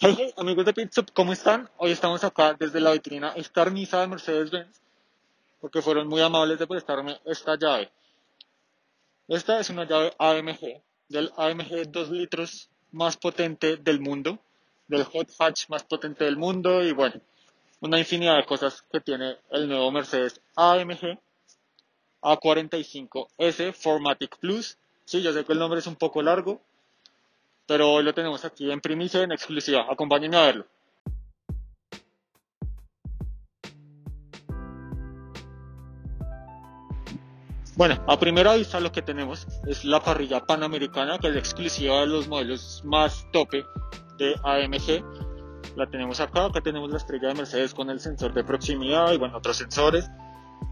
Hey, hey, amigos de Pitsop, ¿cómo están? Hoy estamos acá desde la vitrina estarnizada de Mercedes-Benz porque fueron muy amables de prestarme esta llave. Esta es una llave AMG, del AMG 2 litros más potente del mundo, del hot hatch más potente del mundo y bueno, una infinidad de cosas que tiene el nuevo Mercedes AMG A45S Formatic Plus. Sí, yo sé que el nombre es un poco largo, pero hoy lo tenemos aquí en primicia en exclusiva. Acompáñenme a verlo. Bueno, a primera vista lo que tenemos es la parrilla panamericana, que es exclusiva de los modelos más tope de AMG. La tenemos acá, acá tenemos la estrella de Mercedes con el sensor de proximidad y bueno, otros sensores.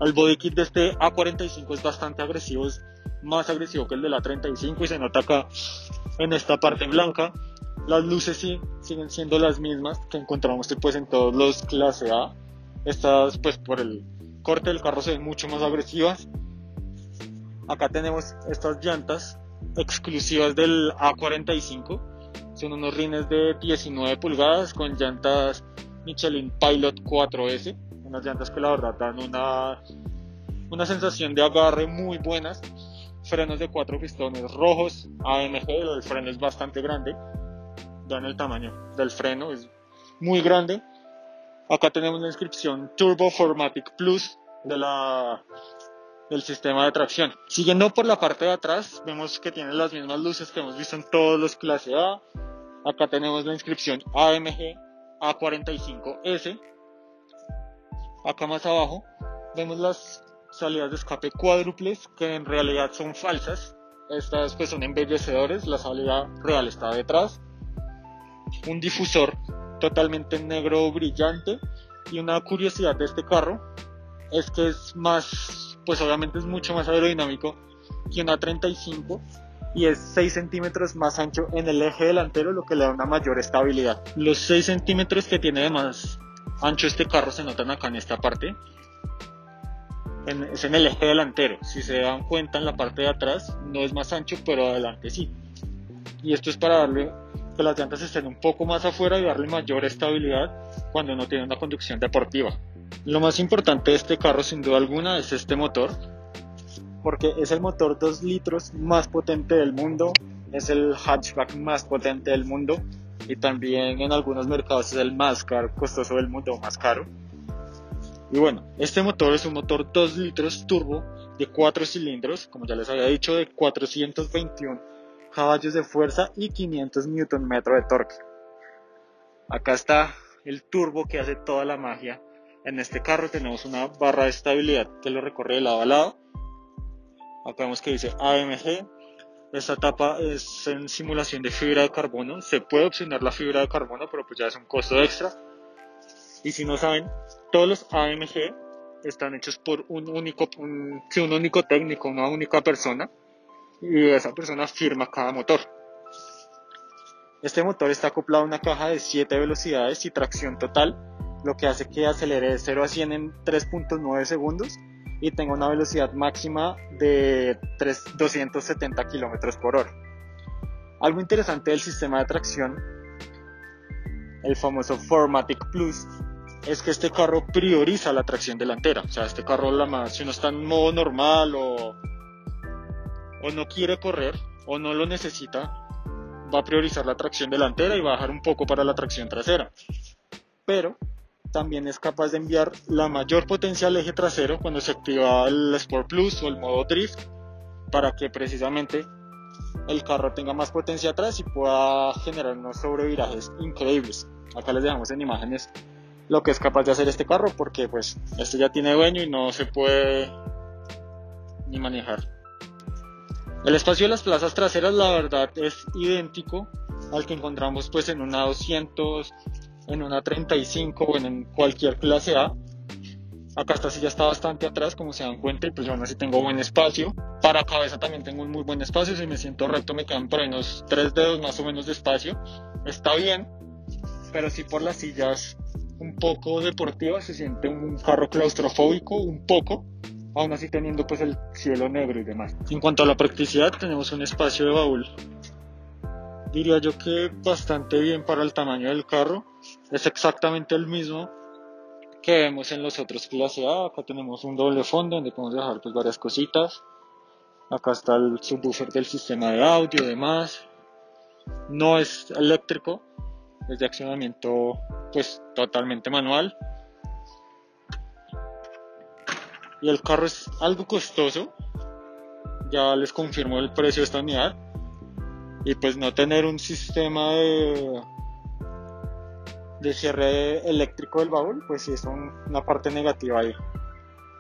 El body kit de este A45 es bastante agresivo, es más agresivo que el de la 35 y se nota acá en esta parte blanca. Las luces sí siguen siendo las mismas que encontramos pues en todos los clase A. Estas pues por el corte del carro se ven mucho más agresivas. Acá tenemos estas llantas exclusivas del A45. Son unos rines de 19 pulgadas con llantas Michelin Pilot 4S. Unas llantas que la verdad dan una, una sensación de agarre muy buenas frenos de cuatro pistones rojos, AMG, el freno es bastante grande, dan el tamaño del freno, es muy grande. Acá tenemos la inscripción Turbo Formatic Plus de la, del sistema de tracción. Siguiendo por la parte de atrás, vemos que tiene las mismas luces que hemos visto en todos los clase A. Acá tenemos la inscripción AMG A45S. Acá más abajo vemos las salidas de escape cuádruples que en realidad son falsas. Estas pues son embellecedores, la salida real está detrás. Un difusor totalmente negro brillante y una curiosidad de este carro es que es más, pues obviamente es mucho más aerodinámico que una 35 y es 6 centímetros más ancho en el eje delantero, lo que le da una mayor estabilidad. Los 6 centímetros que tiene de más ancho este carro se notan acá en esta parte es en el eje delantero. Si se dan cuenta en la parte de atrás no es más ancho, pero adelante sí. Y esto es para darle que las llantas estén un poco más afuera y darle mayor estabilidad cuando no tiene una conducción deportiva. Lo más importante de este carro sin duda alguna es este motor, porque es el motor 2 litros más potente del mundo, es el hatchback más potente del mundo y también en algunos mercados es el más caro, costoso del mundo, más caro. Y bueno, este motor es un motor 2 litros turbo de 4 cilindros, como ya les había dicho, de 421 caballos de fuerza y 500 Nm de torque. Acá está el turbo que hace toda la magia. En este carro tenemos una barra de estabilidad que lo recorre de lado a lado. Acá vemos que dice AMG. Esta tapa es en simulación de fibra de carbono. Se puede opcionar la fibra de carbono, pero pues ya es un costo extra. Y si no saben, todos los AMG están hechos por un único, un, un único técnico, una única persona, y esa persona firma cada motor. Este motor está acoplado a una caja de 7 velocidades y tracción total, lo que hace que acelere de 0 a 100 en 3.9 segundos y tenga una velocidad máxima de 3, 270 km por hora. Algo interesante del sistema de tracción, el famoso Formatic Plus, es que este carro prioriza la tracción delantera. O sea, este carro, la más, si uno está en modo normal o, o no quiere correr o no lo necesita, va a priorizar la tracción delantera y va a bajar un poco para la tracción trasera. Pero también es capaz de enviar la mayor potencia al eje trasero cuando se activa el Sport Plus o el modo Drift para que precisamente el carro tenga más potencia atrás y pueda generar unos sobrevirajes increíbles. Acá les dejamos en imágenes lo que es capaz de hacer este carro porque pues este ya tiene dueño y no se puede ni manejar. El espacio de las plazas traseras la verdad es idéntico al que encontramos pues en una 200, en una 35 o en cualquier clase A. Acá esta silla está bastante atrás como se dan cuenta y pues yo aún así tengo buen espacio. Para cabeza también tengo un muy buen espacio, si me siento recto me quedan por unos 3 dedos más o menos de espacio. Está bien, pero sí por las sillas un poco deportiva, se siente un carro claustrofóbico, un poco, aún así teniendo pues el cielo negro y demás. En cuanto a la practicidad, tenemos un espacio de baúl diría yo que bastante bien para el tamaño del carro. Es exactamente el mismo que vemos en los otros clase A. Acá tenemos un doble fondo donde podemos dejar pues varias cositas. Acá está el subwoofer del sistema de audio y demás. No es eléctrico, es de accionamiento pues totalmente manual. Y el carro es algo costoso. Ya les confirmo el precio de esta unidad y pues no tener un sistema de, de cierre eléctrico del baúl, pues sí es una parte negativa ahí.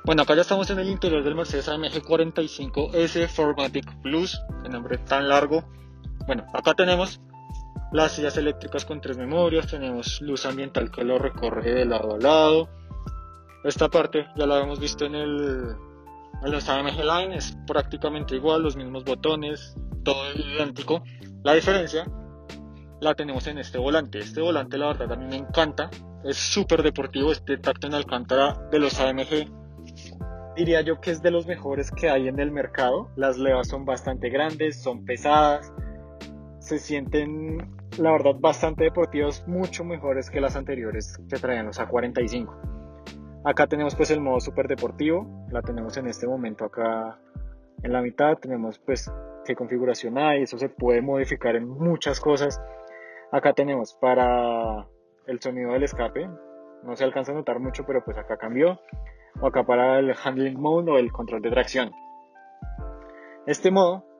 Bueno, acá ya estamos en el interior del Mercedes AMG 45S Formatic Plus, qué nombre tan largo. Bueno, acá tenemos las sillas eléctricas con tres memorias, tenemos luz ambiental que lo recorre de lado a lado. Esta parte ya la hemos visto en el en los AMG Line, es prácticamente igual, los mismos botones, todo idéntico. La diferencia la tenemos en este volante. Este volante la verdad a mí me encanta. Es súper deportivo. Este tacto en alcántara de los AMG diría yo que es de los mejores que hay en el mercado. Las levas son bastante grandes, son pesadas. Se sienten la verdad bastante deportivos, mucho mejores que las anteriores que traían los A45. Acá tenemos pues el modo super deportivo. La tenemos en este momento acá en la mitad. Tenemos pues qué configuración hay, eso se puede modificar en muchas cosas. Acá tenemos para el sonido del escape, no se alcanza a notar mucho, pero pues acá cambió. O acá para el handling mode o el control de tracción. Este modo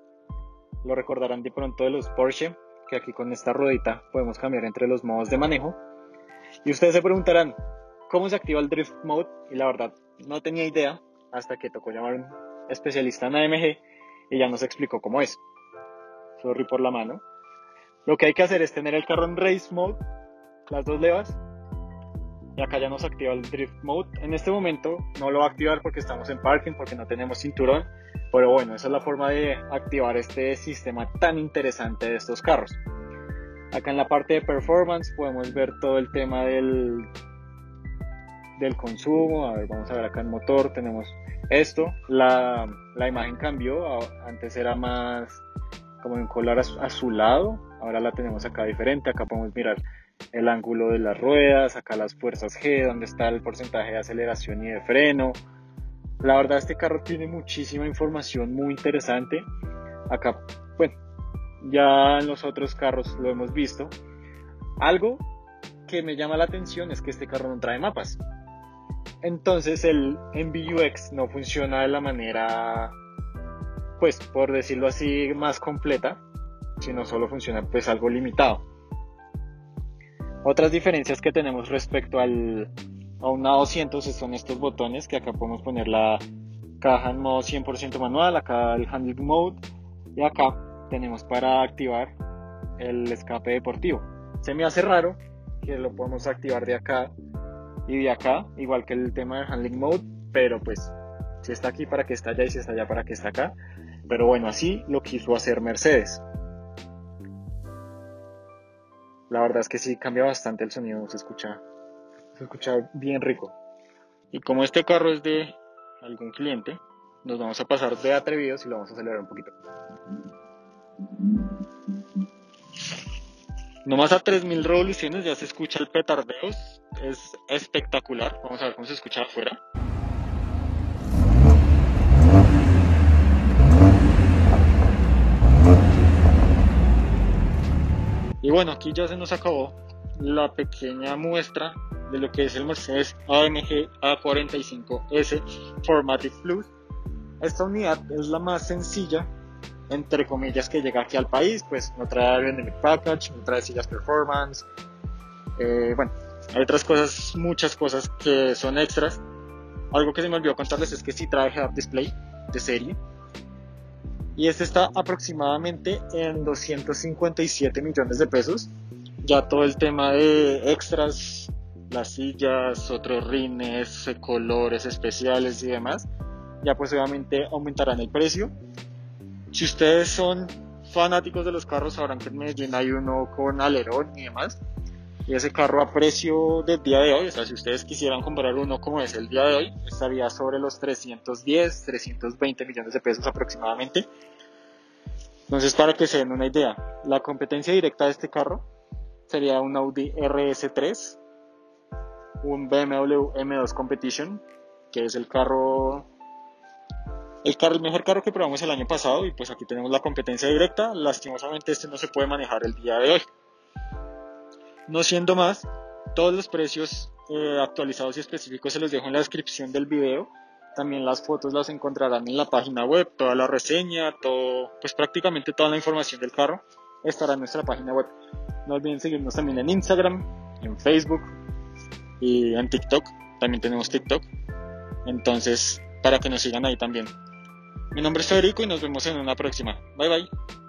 lo recordarán de pronto de los Porsche, que aquí con esta ruedita podemos cambiar entre los modos de manejo. Y ustedes se preguntarán, ¿cómo se activa el Drift Mode? Y la verdad, no tenía idea hasta que tocó llamar a un especialista en AMG y ya nos explicó cómo es. Sorry por la mano. Lo que hay que hacer es tener el carro en Race Mode, las dos levas, y acá ya nos activa el Drift Mode. En este momento no lo va a activar porque estamos en parking, porque no tenemos cinturón, pero bueno, esa es la forma de activar este sistema tan interesante de estos carros. Acá en la parte de performance podemos ver todo el tema del, del consumo. A ver, vamos a ver acá en motor, tenemos esto, la, la imagen cambió, antes era más como en color azulado, ahora la tenemos acá diferente, acá podemos mirar el ángulo de las ruedas, acá las fuerzas G, donde está el porcentaje de aceleración y de freno. La verdad este carro tiene muchísima información muy interesante. Acá, bueno, ya en los otros carros lo hemos visto. Algo que me llama la atención es que este carro no trae mapas. Entonces el MBUX no funciona de la manera, pues por decirlo así, más completa, sino solo funciona pues algo limitado. Otras diferencias que tenemos respecto al, a un A200 son estos botones que acá podemos poner la caja en modo 100% manual, acá el handling mode y acá tenemos para activar el escape deportivo. Se me hace raro que lo podemos activar de acá y de acá, igual que el tema del handling mode, pero pues si está aquí para que está allá y si está allá para que está acá. Pero bueno, así lo quiso hacer Mercedes. La verdad es que sí cambia bastante el sonido, se escucha, se escucha bien rico. Y como este carro es de algún cliente, nos vamos a pasar de atrevidos y lo vamos a acelerar un poquito. Nomás a 3000 revoluciones ya se escucha el petardeo, es espectacular. Vamos a ver cómo se escucha afuera. Y bueno, aquí ya se nos acabó la pequeña muestra de lo que es el Mercedes AMG A45S Formatic Plus. Esta unidad es la más sencilla entre comillas, que llega aquí al país, pues no trae Dynamic Package, no trae sillas Performance, eh, bueno, hay otras cosas, muchas cosas que son extras. Algo que se me olvidó contarles es que sí trae Head-Up Display de serie. Y este está aproximadamente en 257 millones de pesos. Ya todo el tema de extras, las sillas, otros rines, colores especiales y demás, ya pues obviamente aumentarán el precio. Si ustedes son fanáticos de los carros, sabrán que en Medellín hay uno con alerón y demás. Y ese carro a precio del día de hoy, o sea, si ustedes quisieran comprar uno como es el día de hoy, estaría sobre los 310, 320 millones de pesos aproximadamente. Entonces, para que se den una idea, la competencia directa de este carro sería un Audi RS3, un BMW M2 Competition, que es el carro el, carro, el mejor carro que probamos el año pasado y pues aquí tenemos la competencia directa. Lastimosamente este no se puede manejar el día de hoy. No siendo más, todos los precios eh, actualizados y específicos se los dejo en la descripción del video. También las fotos las encontrarán en la página web, toda la reseña, todo, pues prácticamente toda la información del carro estará en nuestra página web. No olviden seguirnos también en Instagram, en Facebook y en TikTok. También tenemos TikTok. Entonces, para que nos sigan ahí también. Mi nombre es Federico y nos vemos en una próxima. Bye bye.